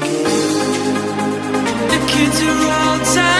The kids are all tired.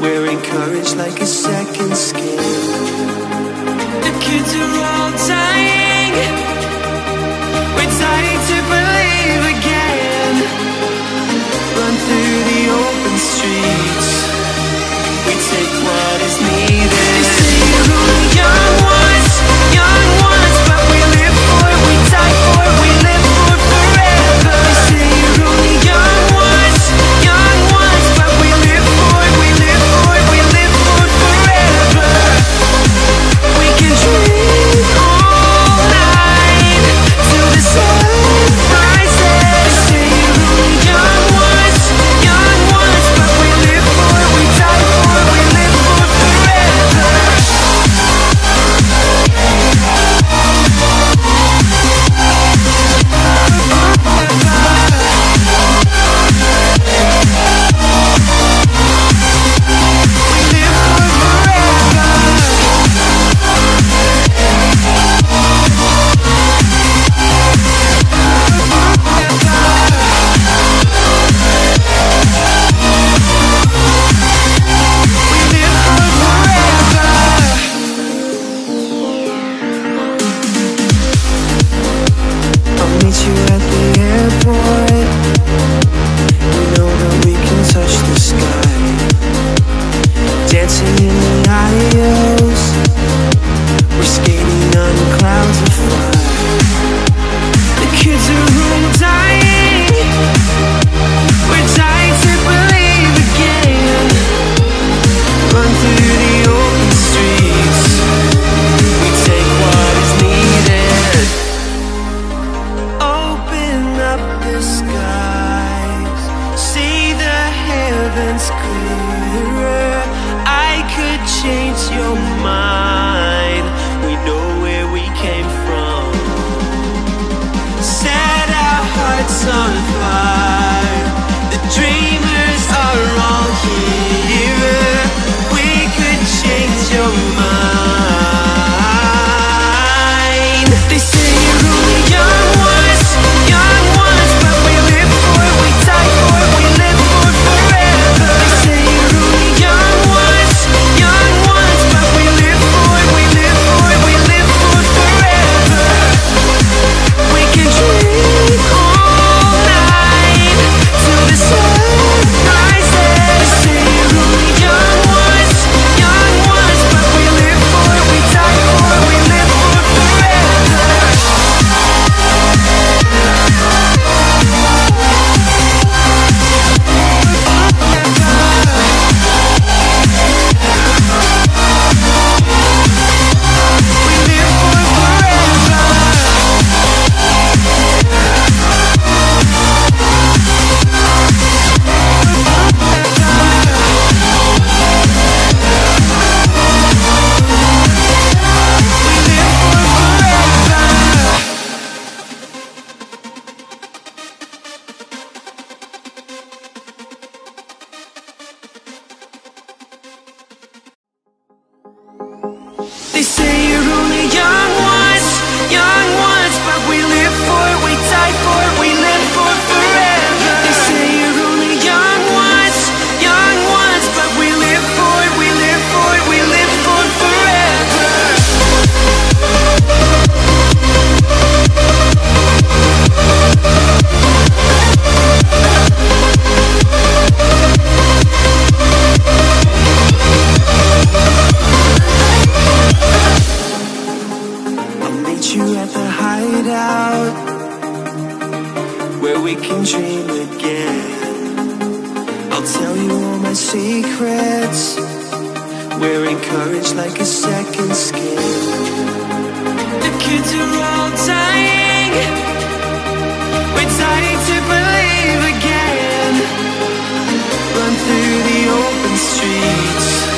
We're encouraged like a second skin. The kids are all tired. I'll tell you all my secrets. Wearing courage like a second skin. The kids are all dying. We're dying to believe again. Run through the open streets.